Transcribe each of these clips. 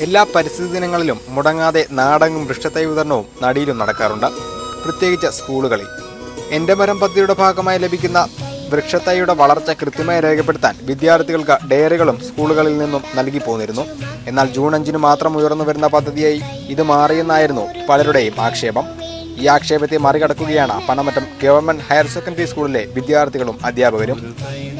എല്ലാ പരിസ്ഥിതി ദിനങ്ങളിലും മുടങ്ങാതെ നാടങ്ങും വൃക്ഷത്തൈ വിതരണവും നടിയിലും നടക്കാറുണ്ട്. പ്രത്യേകിച്ച് സ്കൂളുകളിൽ. എന്റെ മരം പദ്ധതിയുടെ ഭാഗമായി ലഭിക്കുന്ന വൃക്ഷത്തൈയുടെ വളർച്ച കൃത്യമായി രേഖപ്പെടുത്താൻ വിദ്യാർത്ഥികൾക്ക് ഡയറികളും സ്കൂളുകളിൽ നിന്നും നൽകി പോന്നിരുന്നു. എന്നാൽ ജൂൺ അഞ്ചിന് മാത്രം ഉയർന്നു വരുന്ന പദ്ധതിയായി ഇത് മാറിയെന്നായിരുന്നു പലരുടെയും ആക്ഷേപം. ഈ ആക്ഷേപത്തെ മറികടക്കുകയാണ് പണമറ്റം ഗവൺമെന്റ് ഹയർ സെക്കൻഡറി സ്കൂളിലെ വിദ്യാർത്ഥികളും അധ്യാപകരും.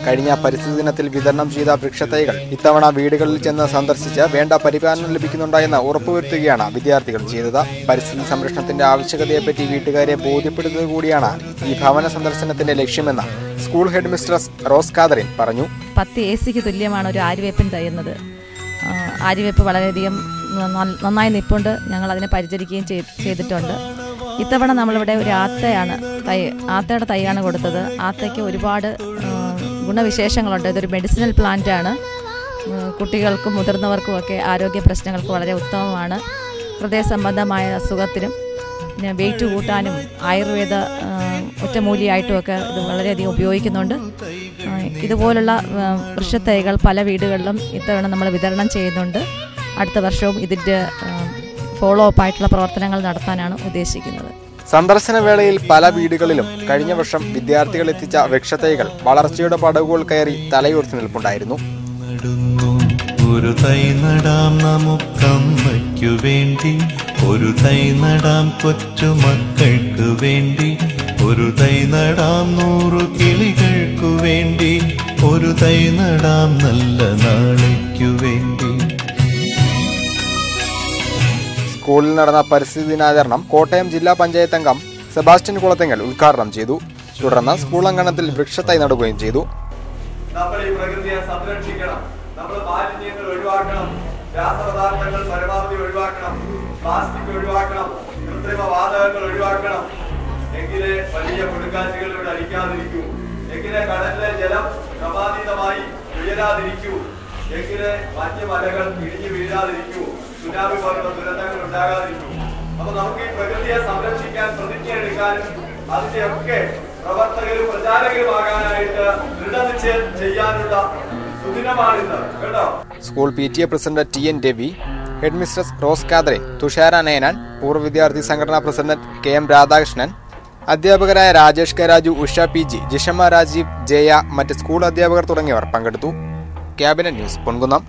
കഴിഞ്ഞ പരിസ്ഥിതി ദിനത്തിൽ വിതരണം ചെയ്ത വൃക്ഷത്തൈകൾ ഇത്തവണ വീടുകളിൽ ചെന്ന് സന്ദർശിച്ച് വേണ്ട പരിപാലനം ലഭിക്കുന്നുണ്ടായെന്ന് ഉറപ്പുവരുത്തുകയാണ് വിദ്യാർത്ഥികൾ ചെയ്തത്. പരിസ്ഥിതി സംരക്ഷണത്തിന്റെ ആവശ്യകതയെപ്പറ്റി വീട്ടുകാരെ ബോധ്യപ്പെടുത്തുക കൂടിയാണ് ഈ ഭവന സന്ദർശനത്തിന്റെ ലക്ഷ്യമെന്ന് school head mistress Rose Catherine പറഞ്ഞു. പത്ത് എ സിക്ക് തുല്യമാണ് ഒരു ആര്യവേപ്പൻ തയ്യുന്നത്. ആര്യവേപ്പ് വളരെയധികം നന്നായി നിൽപ്പുണ്ട് ഞങ്ങൾ അതിനെ പരിചരിക്കുകയും ചെയ്- ചെയ്തിട്ടുണ്ട്. ഇത്തവണ നമ്മളിവിടെ ഒരു ആത്തയാണ് തൈ ആത്തയുടെ തൈയാണ് കൊടുത്തത്. ആത്തയ്ക്ക് ഒരുപാട് ഗുണവിശേഷങ്ങളുണ്ട്. ഇതൊരു മെഡിസിനൽ പ്ലാന്റ് ആണ്. കുട്ടികൾക്കും മുതിർന്നവർക്കും ഒക്കെ ആരോഗ്യ പ്രശ്നങ്ങൾക്ക് വളരെ ഉത്തമമാണ്. ഹൃദയ സംബന്ധമായ അസുഖത്തിനും പിന്നെ വെയിറ്റ് കൂട്ടാനും ആയുർവേദ ഒറ്റമൂലിയായിട്ടുമൊക്കെ ഇത് വളരെയധികം ഉപയോഗിക്കുന്നുണ്ട്. ഇതുപോലുള്ള വൃക്ഷത്തൈകൾ പല വീടുകളിലും ഇത്തവണ നമ്മൾ വിതരണം ചെയ്യുന്നുണ്ട്. അടുത്ത വർഷവും ഇതിന്റെ ഫോളോ അപ്പ് ആയിട്ടുള്ള പ്രവർത്തനങ്ങൾ നടത്താനാണ് ഉദ്ദേശിക്കുന്നത്. സന്ദർശന വേളയിൽ പല വീടുകളിലും കഴിഞ്ഞ വർഷം വിദ്യാർത്ഥികൾ എത്തിച്ച വൃക്ഷത്തൈകൾ വളർച്ചയുടെ പടവുകൾ കയറി തലയുയർത്തി നിൽപ്പുണ്ടായിരുന്നു. ഒരു തൈ നടാം നമുക്കമ്മയ്ക്കു വേണ്ടി. ഒരു തൈ നടാം കൊച്ചുമക്കൾക്ക് വേണ്ടി. ഒരു തൈ നടാം നൂറു കിളികൾക്കു വേണ്ടി. ഒരു തൈ നടാം നല്ല നാളേക്കു വേണ്ടി സ്കൂളിൽ നടന്ന പരിസ്ഥിതി ദിനാചരണം കോട്ടയം ജില്ലാ പഞ്ചായത്ത് അംഗം സെബാസ്റ്റ്യൻ കുളത്തെങ്കൽ ഉദ്ഘാടനം ചെയ്തു. തുടർന്ന് സ്കൂൾ അങ്കണത്തിൽ വൃക്ഷത്തൈ നടുകയും ചെയ്തു. പ്രകൃതിയെ സംരക്ഷിക്കണം. നമ്മൾ മാലിന്യങ്ങൾ ഒഴിവാക്കണം. പരമാവധി ഒഴിവാക്കണം. പ്ലാസ്റ്റിക് ഒഴിവാക്കണം. വാതകങ്ങൾ ഒഴിവാക്കണം. എങ്കിലേ വലിയ എങ്കിലേ കടലിലെ ജലം ഉയരാതിരിക്കൂ. എങ്കിലേ മഞ്ഞുമലകൾ ഇടിഞ്ഞു വീഴാതിരിക്കൂ. സുനാമി പോലുള്ള ദുരന്തങ്ങൾ ഉണ്ടാകാതിരിക്കും. അപ്പൊ നമുക്ക് ഈ പ്രകൃതിയെ സംരക്ഷിക്കാൻ പ്രതിജ്ഞ എടുക്കാനും അതിന്റെയൊക്കെ പ്രവർത്തകരും പ്രചാരകരുമാകാനായിട്ട് ദൃഢനിശ്ചയം ചെയ്യാനുള്ള സുദിനമാണിന്ന് കേട്ടോ? School P T A president T N Ravi headmistress Rose കാദ്രെ Thushara Nayanan പൂർവ വിദ്യാർത്ഥി സംഘടനാ പ്രസിഡന്റ് കെ എം രാധാകൃഷ്ണൻ അധ്യാപകരായ Rajesh K Raju Usha P G Jishamma Rajeev Jaya മറ്റ് സ്കൂൾ അധ്യാപകർ തുടങ്ങിയവർ പങ്കെടുത്തു. Cabinet news Ponkunnam.